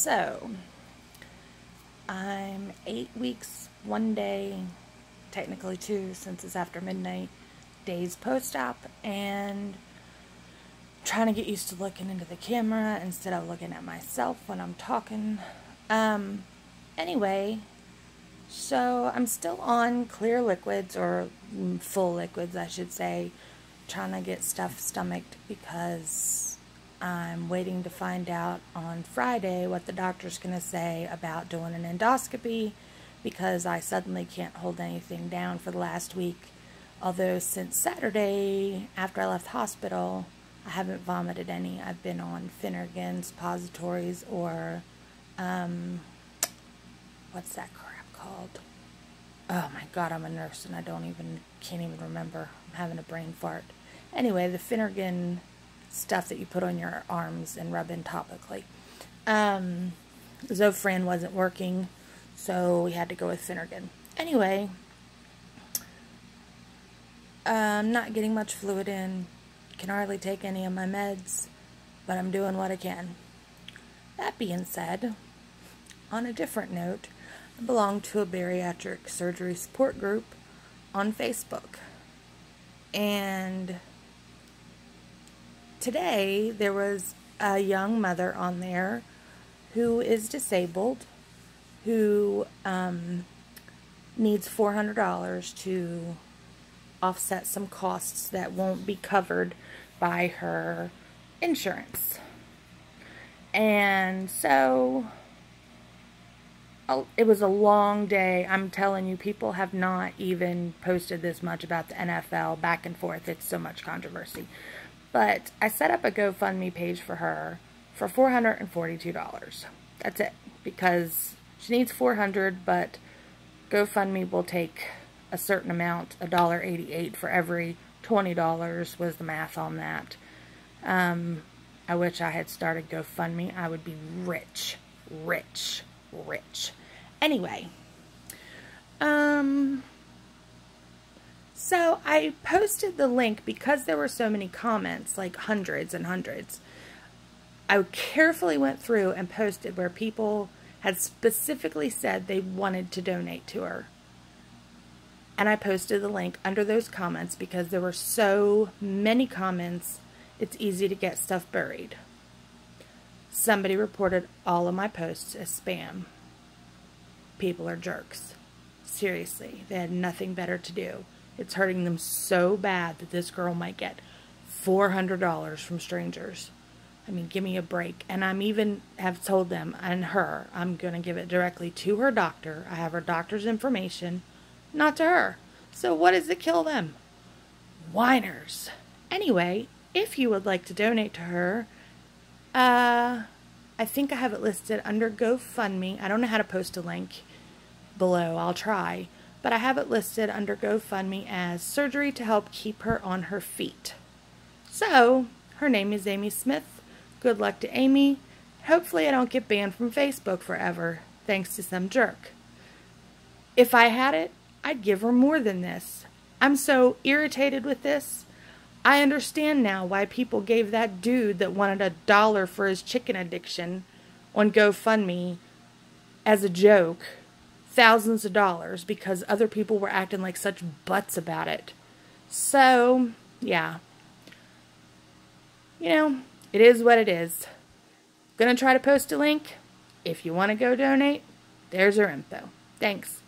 So, I'm eight weeks, one day, technically two, since it's after midnight, days post op, and trying to get used to looking into the camera instead of looking at myself when I'm talking. Um, anyway, so I'm still on clear liquids, or full liquids, I should say, trying to get stuff stomached because I'm waiting to find out on Friday what the doctor's going to say about doing an endoscopy because I suddenly can't hold anything down for the last week. Although, since Saturday, after I left hospital, I haven't vomited any. I've been on Phenergan, suppositories, or um, what's that crap called? Oh my god, I'm a nurse and I don't even, can't even remember. I'm having a brain fart. Anyway, the Phenergan stuff that you put on your arms and rub in topically. Um, Zofran wasn't working, so we had to go with Phenergan. Anyway, I'm um, not getting much fluid in, can hardly take any of my meds, but I'm doing what I can. That being said, on a different note, I belong to a bariatric surgery support group on Facebook. And today there was a young mother on there who is disabled, who um, needs $400 to offset some costs that won't be covered by her insurance. And so it was a long day. I'm telling you, people have not even posted this much about the NFL back and forth. It's so much controversy. But I set up a GoFundMe page for her for $442. That's it. Because she needs 400 but GoFundMe will take a certain amount, $1.88 for every $20 was the math on that. Um, I wish I had started GoFundMe. I would be rich, rich, rich. Anyway, um, so I posted the link because there were so many comments, like hundreds and hundreds. I carefully went through and posted where people had specifically said they wanted to donate to her. And I posted the link under those comments because there were so many comments, it's easy to get stuff buried. Somebody reported all of my posts as spam. People are jerks. Seriously, they had nothing better to do. It's hurting them so bad that this girl might get $400 from strangers. I mean, give me a break. And I'm even have told them and her, I'm going to give it directly to her doctor. I have her doctor's information, not to her. So what does it kill them? Whiners. Anyway, if you would like to donate to her, uh, I think I have it listed under GoFundMe. I don't know how to post a link below. I'll try but I have it listed under GoFundMe as surgery to help keep her on her feet. So, her name is Amy Smith. Good luck to Amy. Hopefully I don't get banned from Facebook forever, thanks to some jerk. If I had it, I'd give her more than this. I'm so irritated with this. I understand now why people gave that dude that wanted a dollar for his chicken addiction on GoFundMe as a joke thousands of dollars because other people were acting like such butts about it. So, yeah. You know, it is what it is. Gonna try to post a link. If you want to go donate, there's her info. Thanks.